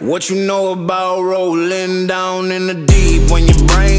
What you know about rolling down in the deep when your brain